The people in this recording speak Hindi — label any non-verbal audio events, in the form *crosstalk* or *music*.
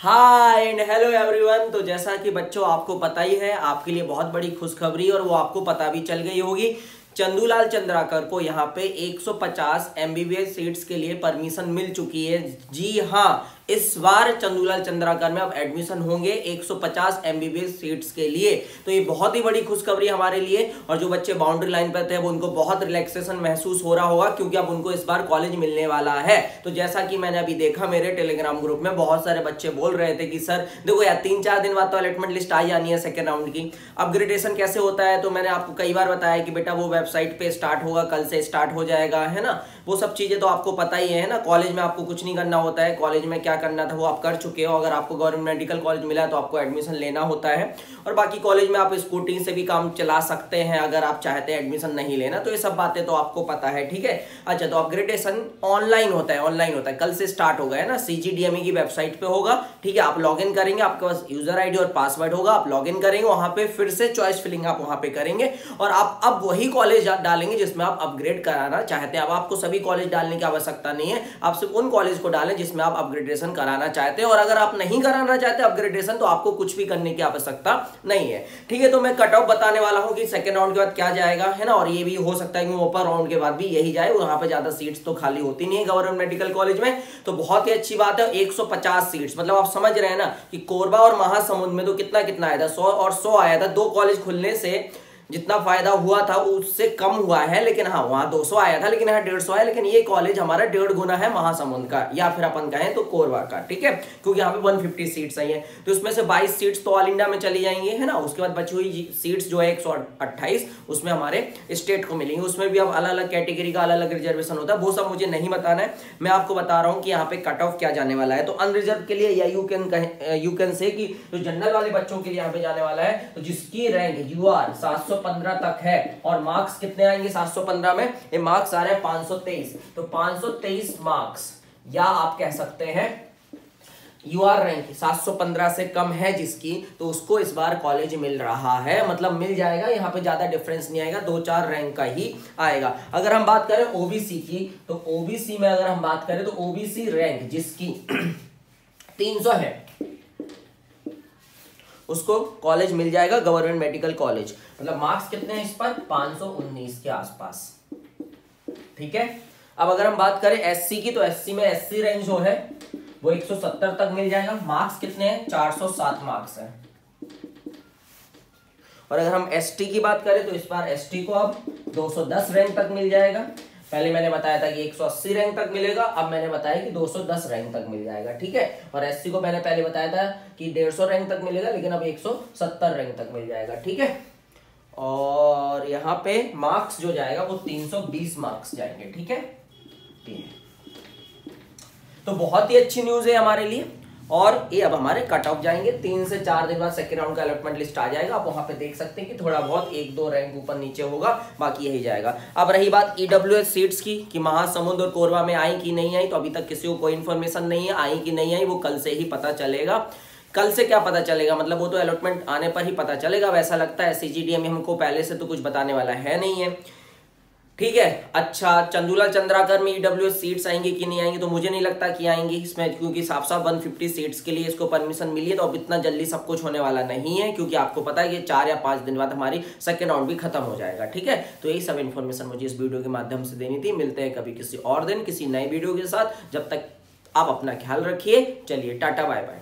हाय एंड हेलो एवरीवन तो जैसा कि बच्चों, आपको पता ही है, आपके लिए बहुत बड़ी खुशखबरी और वो आपको पता भी चल गई होगी चंदूलाल चंद्राकर को यहाँ पे 150 एमबीबीएस सीट्स के लिए परमिशन मिल चुकी है। जी हाँ इस बार चंदूलाल चंद्राकर में अब एडमिशन होंगे 150 एमबीबीएस सीट्स के लिए। तो ये बहुत ही बड़ी खुशखबरी हमारे लिए और जो बच्चे बाउंड्री लाइन पर थे, वो उनको बहुत रिलैक्सेशन महसूस हो रहा होगा क्योंकि अब उनको इस बार कॉलेज मिलने वाला है। तो जैसा कि मैंने अभी देखा मेरे टेलीग्राम ग्रुप में, बहुत सारे बच्चे बोल रहे थे कि, सर, देखो यार तीन चार दिन बाद तो अलॉटमेंट लिस्ट आ जानी है सेकेंड राउंड की। अपग्रेडेशन कैसे होता है? तो मैंने आपको कई बार बताया कि बेटा वो वेबसाइट पे स्टार्ट होगा, कल से स्टार्ट हो जाएगा, है ना? वो सब चीज़ें तो आपको पता ही है ना? कॉलेज में आपको कुछ नहीं करना होता है। कॉलेज में क्या करना था वो आप कर चुके हो। अगर आपको गवर्नमेंट मेडिकल कॉलेज मिला है तो आपको एडमिशन लेना होता है। और बाकी कॉलेज में आप स्कूटी से भी काम चला सकते हैं, अगर आप चाहते हैं एडमिशन नहीं लेना तो ये सब बातें तो आपको पता है, ठीक है? अच्छा तो अपग्रेडेशन ऑनलाइन होता है, ऑनलाइन होता है। कल से स्टार्ट होगा, है ना? सीजीडीएमई की वेबसाइट पर होगा, ठीक है? आप लॉग करेंगे, आपके पास यूज़र आईडी और पासवर्ड होगा, आप लॉग करेंगे, वहाँ पर फिर से चॉइस फिलिंग आप वहाँ पर करेंगे। और आप, अब वही कॉलेज डालेंगे जिसमें आप अपग्रेड कराना चाहते हैं। अब आपको सभी कॉलेज डालने की आवश्यकता नहीं है। आप सिर्फ़ उन कॉलेज को डालें जिसमें आप अपग्रेडेशन कराना चाहते हैं। और अगर आप नहीं कराना चाहते अपग्रेडेशन तो आपको कुछ भी करने की आवश्यकता नहीं है। ठीक है तो मैं कट ऑफ़ बताने वाला हूँ कि सेकेंड राउंड के बाद क्या जाएगा, है ना? और ये भी हो सकता है कि ओपन राउंड के बाद भी यही जाए। वहाँ पर ज़्यादा सीट्स तो खाली होती नहीं है गवर्नमेंट मेडिकल कॉलेज में। तो बहुत ही अच्छी बात है, एक सीट्स मतलब आप समझ रहे हैं ना कि कोरबा और महासमुंद में तो कितना कितना आया था? सौ और सौ आया था दो कॉलेज खुलने से। जितना फ़ायदा हुआ था, उससे कम हुआ है। लेकिन हाँ वहाँ 200 आया था, लेकिन यहाँ डेढ़ है लेकिन ये कॉलेज हमारा डेढ़ गुना है महासमुंद का, या फिर अपन कहें तो कोरबा का, ठीक है? क्योंकि यहाँ पे 150 सीट्स आई है। तो उसमें से 22 सीट्स तो ऑल इंडिया में चली जाएँगी, है ना? उसके बाद बची हुई सीट्स जो है एक उसमें हमारे स्टेट को मिलेंगे। उसमें भी अब अलग अलग कैटेगरी का अलग अलग रिजर्वेशन होता है। वो सब मुझे नहीं बताना है। मैं आपको बता रहा हूँ कि यहाँ पे कट ऑफ़ क्या जाने वाला है। तो अनरिजर्व के लिए, या यू कैन कहें यू कैन से कि जो जनरल वाले बच्चों के लिए यहाँ पे जाने वाला है तो जिसकी रैंक यू आर सात सौ 715 तक है। और मार्क्स कितने आएँगे 715 में? ये मार्क्स आ रहे हैं 523 तो 523 मार्क्स या आप कह सकते हैं यू आर रैंक 715 से कम है जिसकी तो उसको इस बार कॉलेज मिल रहा है। मतलब मिल जाएगा, यहाँ पे ज़्यादा डिफरेंस नहीं आएगा दो चार रैंक का ही आएगा। अगर हम बात करें ओबीसी की तो ओबीसी में अगर हम बात करें तो ओबीसी रैंक जिसकी *clears throat* 300 है। उसको कॉलेज मिल जाएगा गवर्नमेंट मेडिकल कॉलेज मतलब मार्क्स कितने हैं इस पर? 519 के आसपास. ठीक है? अब अगर हम बात करें एससी की तो एससी में एससी रेंज जो है, वो 170 तक मिल जाएगा. मार्क्स कितने हैं? 407 मार्क्स है. और अगर हम एसटी की बात करें तो इस बार एसटी को अब 210 रैंक तक मिल जाएगा. पहले मैंने बताया था कि 180 रैंक तक मिलेगा, अब मैंने बताया कि 210 रैंक तक मिल जाएगा, ठीक है? और एससी को मैंने पहले बताया था कि 150 रैंक तक मिलेगा, लेकिन अब 170 रैंक तक मिल जाएगा, ठीक है? और यहाँ पे मार्क्स जो जाएगा वो 320 मार्क्स जाएँगे, ठीक है? तो बहुत ही अच्छी न्यूज़ है हमारे लिए। और ये अब हमारे कट ऑफ़ जाएँगे। तीन से चार दिन बाद सेकेंड राउंड का अलॉटमेंट लिस्ट आ जाएगा। आप वहाँ पे देख सकते हैं कि थोड़ा बहुत एक दो रैंक ऊपर नीचे होगा, बाकी यही जाएगा। अब रही बात ईडब्ल्यू सीट्स की, कि महासमुंद और कोरबा में आई कि नहीं आई तो अभी तक किसी को कोई इन्फॉर्मेशन नहीं है, आई कि नहीं आई, वो कल से ही पता चलेगा। कल से क्या पता चलेगा? मतलब वो तो अलॉटमेंट आने पर ही पता चलेगा। वैसा लगता है सीजीडीएम हमको पहले से तो कुछ बताने वाला है नहीं है। ठीक है? अच्छा चंदूलाल चंद्राकर में ईडब्ल्यू सीट्स आएँगी कि नहीं आएँगी तो मुझे नहीं लगता कि आएँगी इसमें, क्योंकि साफ़ साफ़ 150 सीट्स के लिए इसको परमिशन मिली है तो अब इतना जल्दी सब कुछ होने वाला नहीं है, क्योंकि आपको पता है कि चार या पाँच दिन बाद हमारी सेकेंड राउंड भी खत्म हो जाएगा, ठीक है? तो यही सब इन्फॉर्मेशन मुझे इस वीडियो के माध्यम से देनी थी। मिलते हैं कभी किसी और दिन, किसी नए वीडियो के साथ। जब तक आप अपना ख्याल रखिए, चलिए टाटा बाय बाय